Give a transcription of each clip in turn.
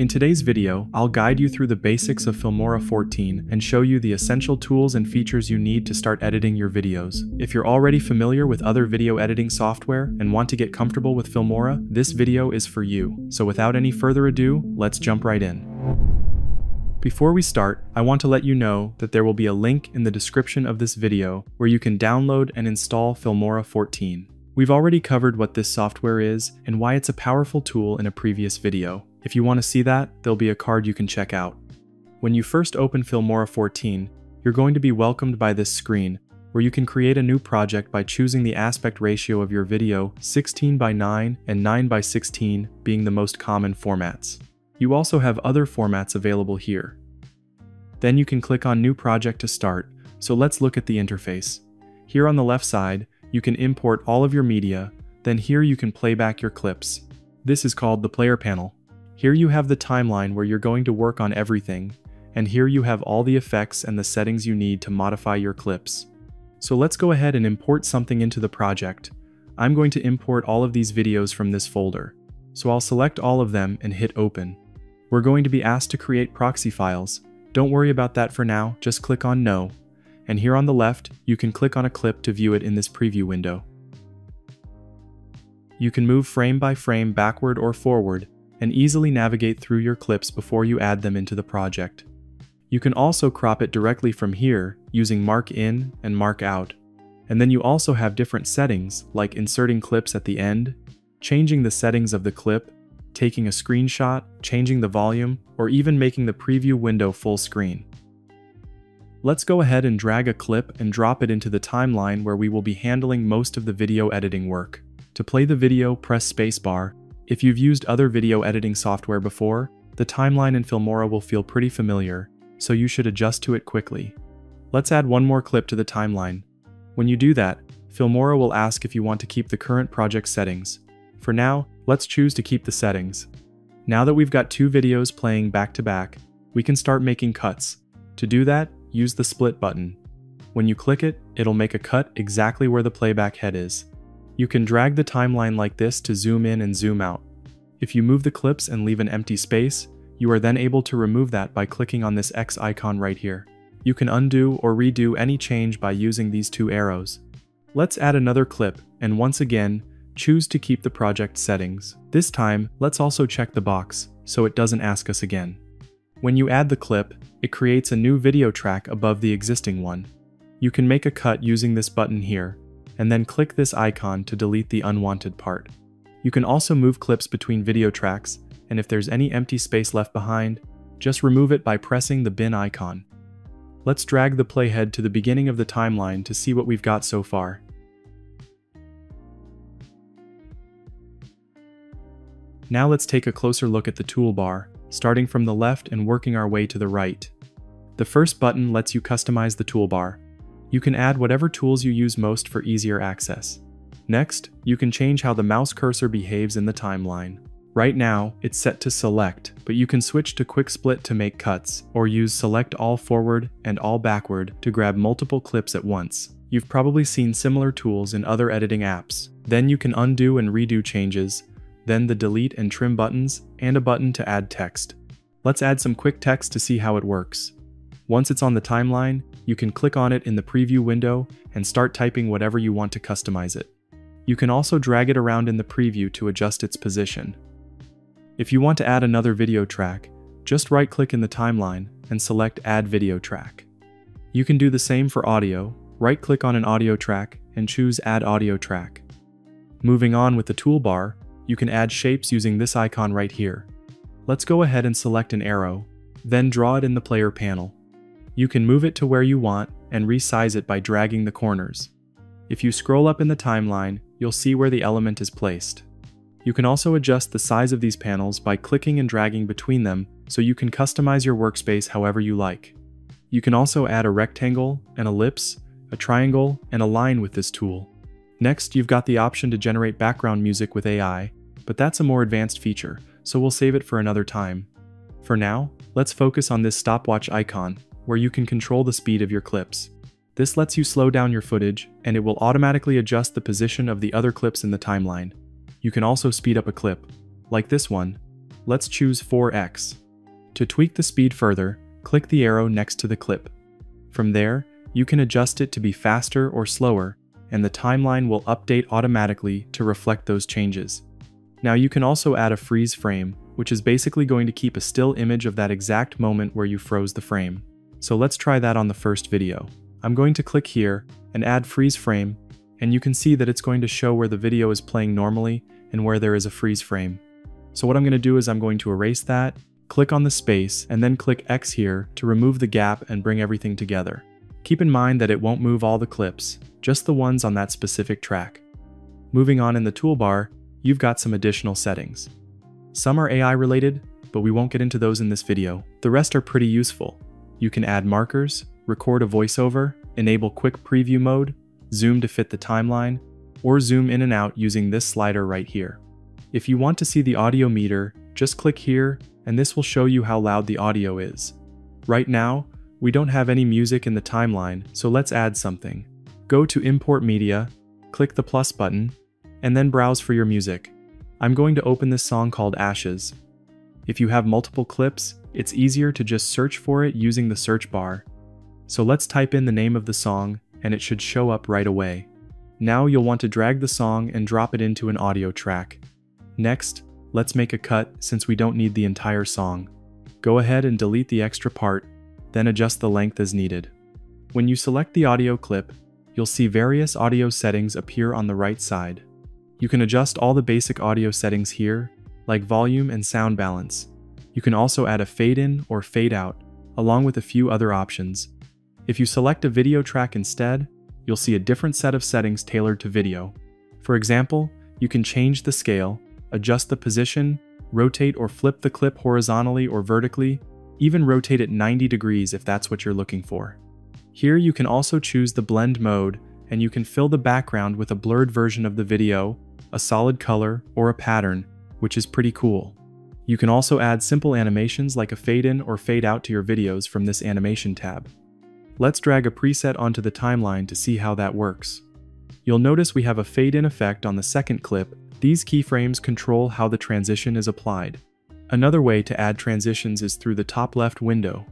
In today's video, I'll guide you through the basics of Filmora 14 and show you the essential tools and features you need to start editing your videos. If you're already familiar with other video editing software and want to get comfortable with Filmora, this video is for you. So without any further ado, let's jump right in. Before we start, I want to let you know that there will be a link in the description of this video where you can download and install Filmora 14. We've already covered what this software is and why it's a powerful tool in a previous video. If you want to see that, there'll be a card you can check out. When you first open Filmora 14, you're going to be welcomed by this screen, where you can create a new project by choosing the aspect ratio of your video 16 by 9 and 9 by 16 being the most common formats. You also have other formats available here. Then you can click on New Project to start, so let's look at the interface. Here on the left side, you can import all of your media, then here you can play back your clips. This is called the player panel. Here you have the timeline where you're going to work on everything, and here you have all the effects and the settings you need to modify your clips. So let's go ahead and import something into the project. I'm going to import all of these videos from this folder. So I'll select all of them and hit open. We're going to be asked to create proxy files. Don't worry about that for now, just click on no. And here on the left, you can click on a clip to view it in this preview window. You can move frame by frame backward or forward and easily navigate through your clips before you add them into the project. You can also crop it directly from here using Mark In and Mark Out. And then you also have different settings like inserting clips at the end, changing the settings of the clip, taking a screenshot, changing the volume, or even making the preview window full screen. Let's go ahead and drag a clip and drop it into the timeline where we will be handling most of the video editing work. To play the video, press spacebar if you've used other video editing software before, the timeline in Filmora will feel pretty familiar, so you should adjust to it quickly. Let's add one more clip to the timeline. When you do that, Filmora will ask if you want to keep the current project settings. For now, let's choose to keep the settings. Now that we've got two videos playing back to back, we can start making cuts. To do that, use the split button. When you click it, it'll make a cut exactly where the playback head is. You can drag the timeline like this to zoom in and zoom out. If you move the clips and leave an empty space, you are then able to remove that by clicking on this X icon right here. You can undo or redo any change by using these two arrows. Let's add another clip, and once again, choose to keep the project settings. This time, let's also check the box, so it doesn't ask us again. When you add the clip, it creates a new video track above the existing one. You can make a cut using this button here, and then click this icon to delete the unwanted part. You can also move clips between video tracks, and if there's any empty space left behind, just remove it by pressing the bin icon. Let's drag the playhead to the beginning of the timeline to see what we've got so far. Now let's take a closer look at the toolbar, starting from the left and working our way to the right. The first button lets you customize the toolbar, you can add whatever tools you use most for easier access. Next, you can change how the mouse cursor behaves in the timeline. Right now, it's set to select, but you can switch to quick split to make cuts, or use select all forward and all backward to grab multiple clips at once. You've probably seen similar tools in other editing apps. Then you can undo and redo changes, then the delete and trim buttons, and a button to add text. Let's add some quick text to see how it works. Once it's on the timeline, you can click on it in the preview window and start typing whatever you want to customize it. You can also drag it around in the preview to adjust its position. If you want to add another video track, just right click in the timeline and select Add Video Track. You can do the same for audio, right click on an audio track and choose Add Audio Track. Moving on with the toolbar, you can add shapes using this icon right here. Let's go ahead and select an arrow, then draw it in the player panel. You can move it to where you want and resize it by dragging the corners. If you scroll up in the timeline, you'll see where the element is placed. You can also adjust the size of these panels by clicking and dragging between them so you can customize your workspace however you like. You can also add a rectangle, an ellipse, a triangle, and a line with this tool. Next, you've got the option to generate background music with AI, but that's a more advanced feature, so we'll save it for another time. For now, let's focus on this stopwatch icon, where you can control the speed of your clips. This lets you slow down your footage, and it will automatically adjust the position of the other clips in the timeline. You can also speed up a clip, like this one. let's choose 4x. To tweak the speed further, click the arrow next to the clip. From there, you can adjust it to be faster or slower, and the timeline will update automatically to reflect those changes. Now you can also add a freeze frame, which is basically going to keep a still image of that exact moment where you froze the frame. So let's try that on the first video. I'm going to click here and add freeze frame, and you can see that it's going to show where the video is playing normally and where there is a freeze frame. So what I'm going to do is I'm going to erase that, click on the space, and then click X here to remove the gap and bring everything together. Keep in mind that it won't move all the clips, just the ones on that specific track. Moving on in the toolbar, you've got some additional settings. Some are AI related, but we won't get into those in this video. The rest are pretty useful. You can add markers, record a voiceover, enable quick preview mode, zoom to fit the timeline, or zoom in and out using this slider right here. If you want to see the audio meter, just click here and this will show you how loud the audio is. Right now, we don't have any music in the timeline, so let's add something. Go to Import Media, click the plus button, and then browse for your music. I'm going to open this song called Ashes. If you have multiple clips, it's easier to just search for it using the search bar. So let's type in the name of the song, and it should show up right away. Now you'll want to drag the song and drop it into an audio track. Next, let's make a cut since we don't need the entire song. Go ahead and delete the extra part, then adjust the length as needed. When you select the audio clip, you'll see various audio settings appear on the right side. You can adjust all the basic audio settings here, like volume and sound balance. You can also add a fade in or fade out, along with a few other options. If you select a video track instead, you'll see a different set of settings tailored to video. For example, you can change the scale, adjust the position, rotate or flip the clip horizontally or vertically, even rotate it 90 degrees if that's what you're looking for. Here you can also choose the blend mode and you can fill the background with a blurred version of the video, a solid color, or a pattern, which is pretty cool. You can also add simple animations like a fade in or fade out to your videos from this animation tab. Let's drag a preset onto the timeline to see how that works. You'll notice we have a fade in effect on the second clip. These keyframes control how the transition is applied. Another way to add transitions is through the top left window.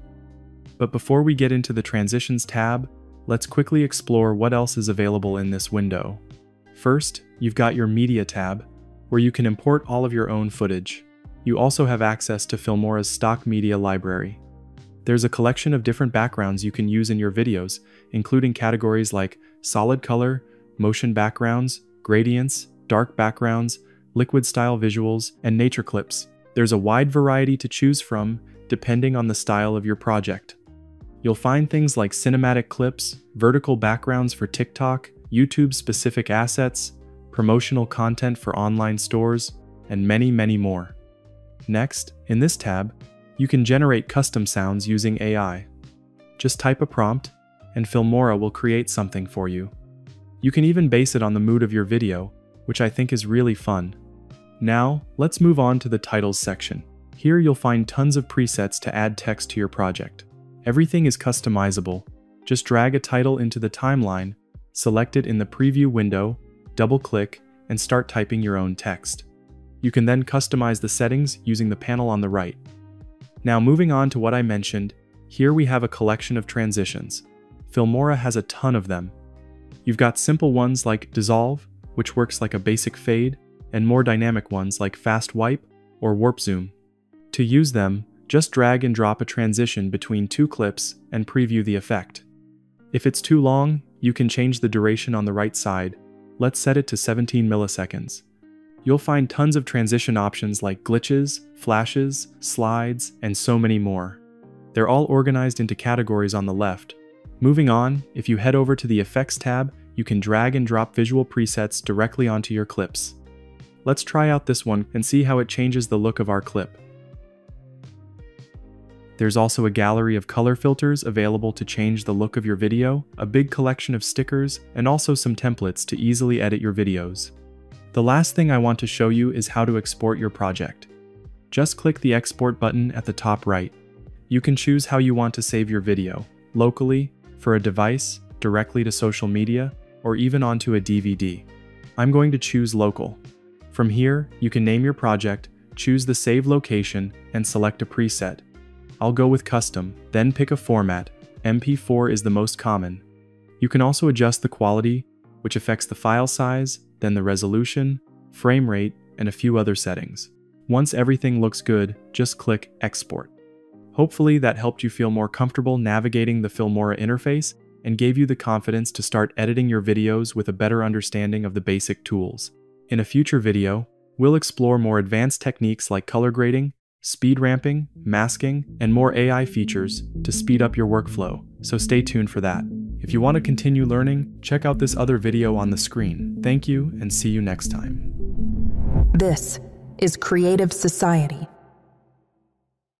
But before we get into the Transitions tab, let's quickly explore what else is available in this window. First, you've got your Media tab, where you can import all of your own footage. You also have access to Filmora's stock media library. There's a collection of different backgrounds you can use in your videos, including categories like solid color, motion backgrounds, gradients, dark backgrounds, liquid style visuals, and nature clips. There's a wide variety to choose from depending on the style of your project. You'll find things like cinematic clips, vertical backgrounds for TikTok, YouTube specific assets, promotional content for online stores, and many, many more. Next, in this tab, you can generate custom sounds using AI. Just type a prompt, and Filmora will create something for you. You can even base it on the mood of your video, which I think is really fun. Now, let's move on to the titles section. Here you'll find tons of presets to add text to your project. Everything is customizable. Just drag a title into the timeline, select it in the preview window, double click, and start typing your own text. You can then customize the settings using the panel on the right. Now moving on to what I mentioned, here we have a collection of transitions. Filmora has a ton of them. You've got simple ones like Dissolve, which works like a basic fade, and more dynamic ones like Fast Wipe or Warp Zoom. To use them, just drag and drop a transition between two clips and preview the effect. If it's too long, you can change the duration on the right side. Let's set it to 17 milliseconds. You'll find tons of transition options like glitches, flashes, slides, and so many more. They're all organized into categories on the left. Moving on, if you head over to the Effects tab, you can drag and drop visual presets directly onto your clips. Let's try out this one and see how it changes the look of our clip. There's also a gallery of color filters available to change the look of your video, a big collection of stickers, and also some templates to easily edit your videos. The last thing I want to show you is how to export your project. Just click the export button at the top right. You can choose how you want to save your video, locally, for a device, directly to social media, or even onto a DVD. I'm going to choose local. From here, you can name your project, choose the Save location and select a preset. I'll go with Custom, then pick a format. MP4 is the most common. You can also adjust the quality, which affects the file size, then the resolution, frame rate, and a few other settings. Once everything looks good, just click Export. Hopefully that helped you feel more comfortable navigating the Filmora interface and gave you the confidence to start editing your videos with a better understanding of the basic tools. In a future video, we'll explore more advanced techniques like color grading, speed ramping, mm-hmm. masking, and more AI features to speed up your workflow, so stay tuned for that. If you want to continue learning, check out this other video on the screen. Thank you and see you next time. This is Creative Society.